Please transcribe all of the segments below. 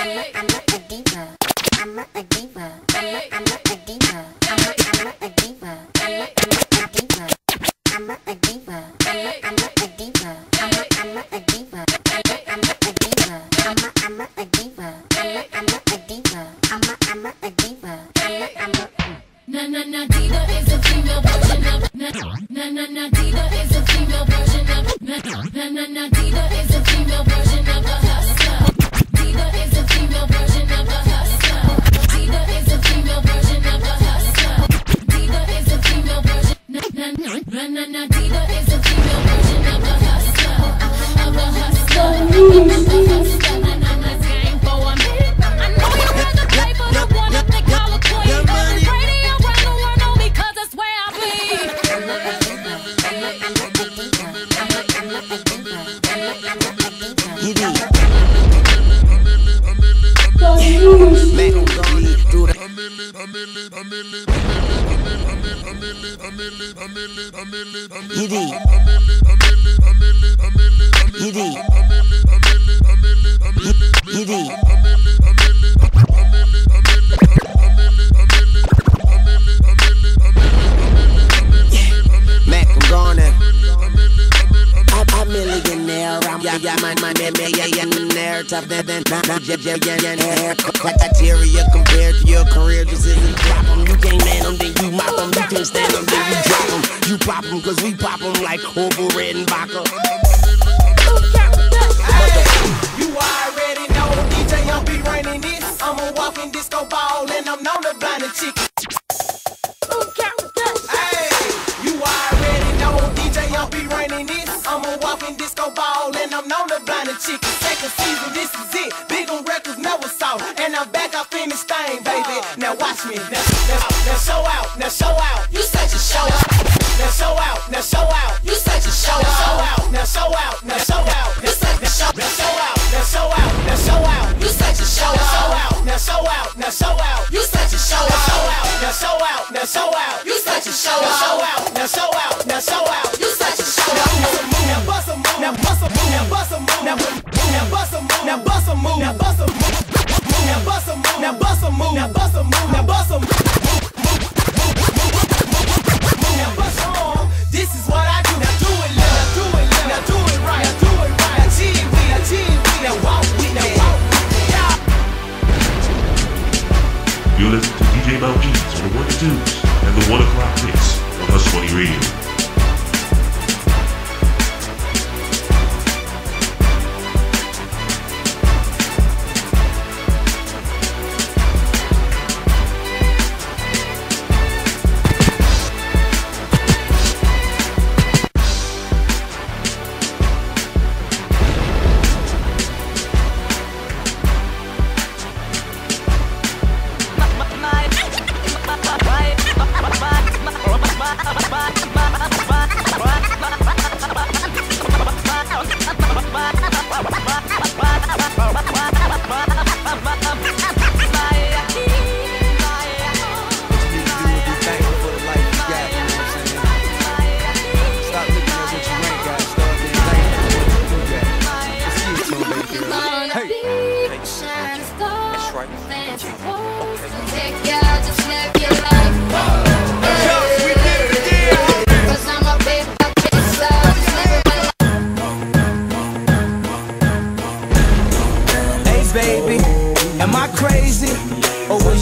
I'm a, I'm a, a diva. I'm a, a diva. an Adidas is a female version of a hustler. Of a hustler. Yidi. Yidi. yeah, man, man, man, man, yeah, yeah, yeah, tougher than criteria compared to your career just isn't drop em. You can't man them, then you mop them. You can't stand them, then you drop them. You pop them, cause we pop them like Orville Redenbacher. smoking disco ball, and I'm known to blind the chicken. Second season, this is it. Big on records, never saw. And I'm back up in thing, baby. Now watch me. Now, now, now show out. Now show out. You such a show out. Now show out. Now show out. You such a show out. Now show out. Now show out. Now show out. 1 o'clock hits on Hustlemoney Radio.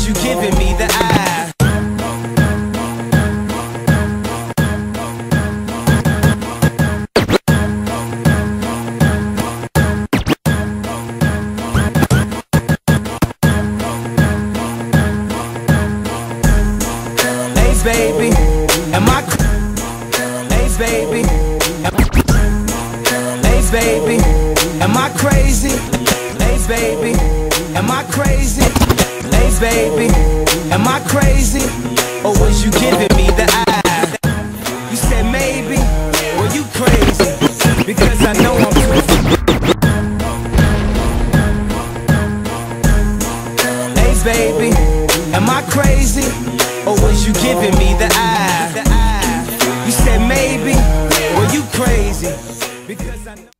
you giving me the eye. baby. Am I Hey baby. Am I crazy? Hey baby. Am I crazy? Hey, baby, am I crazy? Or was you giving me the eye? You said maybe, were you crazy because I know I'm too. Hey baby, am I crazy? Or was you giving me the eye? You said maybe, were you crazy because I know.